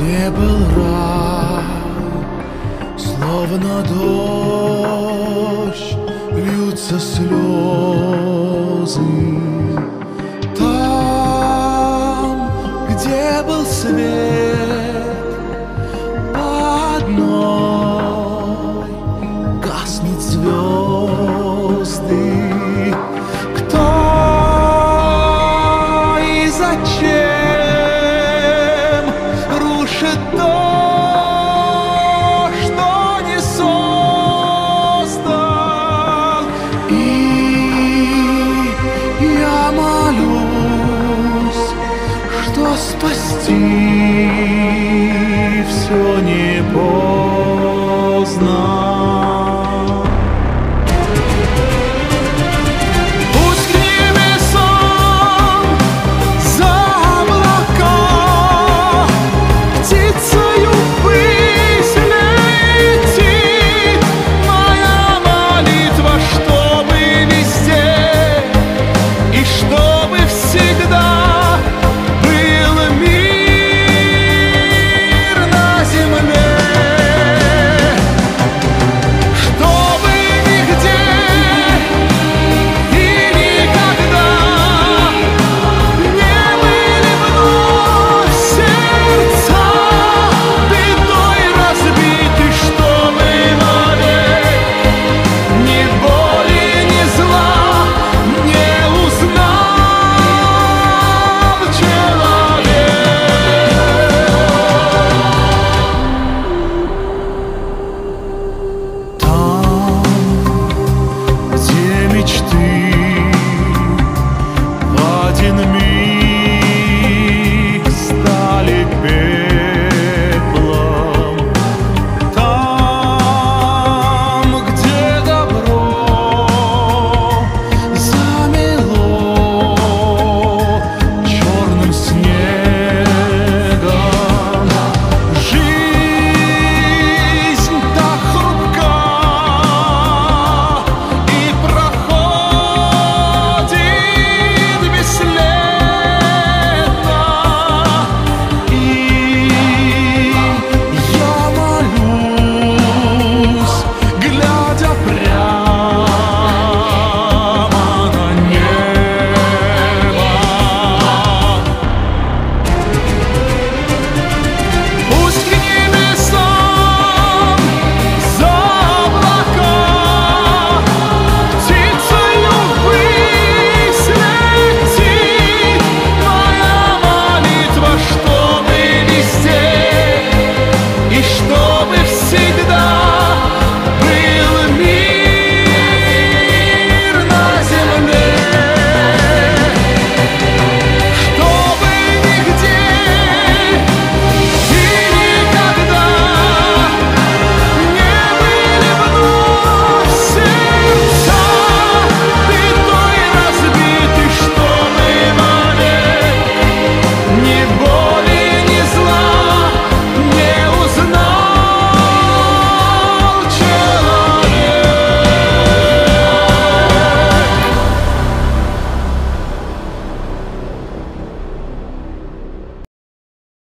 где был рай, словно дождь льются слезы. Там, где был свет, по одной гаснут звезды. Кто и зачем что спасти все не поздно. always